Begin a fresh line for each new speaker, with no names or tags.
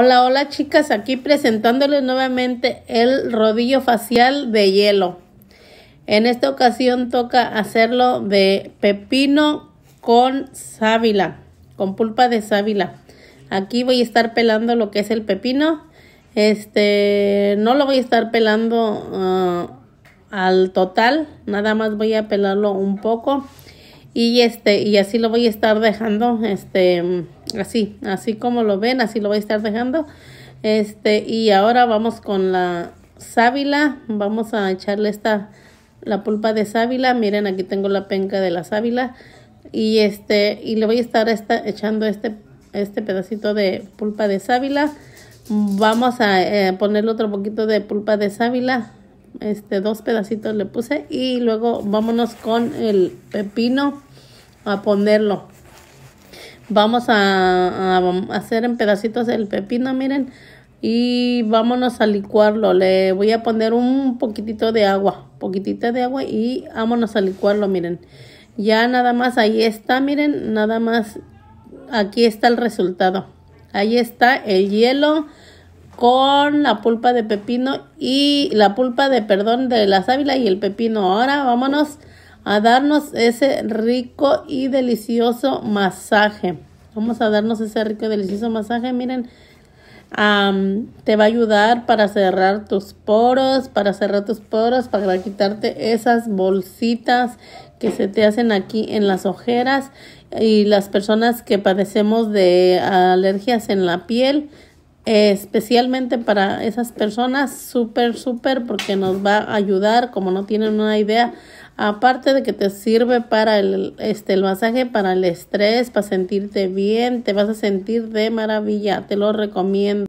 Hola, hola chicas, aquí presentándoles nuevamente el rodillo facial de hielo. En esta ocasión toca hacerlo de pepino con sábila, con pulpa de sábila. Aquí voy a estar pelando lo que es el pepino. Este, no lo voy a estar pelando uh, al total, nada más voy a pelarlo un poco y este y así lo voy a estar dejando este así así como lo ven así lo voy a estar dejando. Este y ahora vamos con la sábila. Vamos a echarle esta la pulpa de sábila. Miren aquí tengo la penca de la sábila. Y este y le voy a estar esta, echando este este pedacito de pulpa de sábila. Vamos a eh, ponerle otro poquito de pulpa de sábila. Este dos pedacitos le puse. Y luego vámonos con el pepino a ponerlo. Vamos a, hacer en pedacitos el pepino, miren. Y vámonos a licuarlo. Le voy a poner un poquitito de agua. Poquitito de agua y vámonos a licuarlo, miren. Ya nada más ahí está, miren. Nada más aquí está el resultado. Ahí está el hielo con la pulpa de pepino y la pulpa de, perdón, de la sábila y el pepino. Ahora vámonos a darnos ese rico y delicioso masaje. Vamos a darnos ese rico y delicioso masaje. Miren, te va a ayudar para cerrar tus poros, para cerrar tus poros, para quitarte esas bolsitas que se te hacen aquí en las ojeras y las personas que padecemos de alergias en la piel especialmente para esas personas súper súper porque nos va a ayudar como no tienen una idea Aparte de que te sirve para el, este, el masaje, para el estrés, para sentirte bien, te vas a sentir de maravilla. Te lo recomiendo.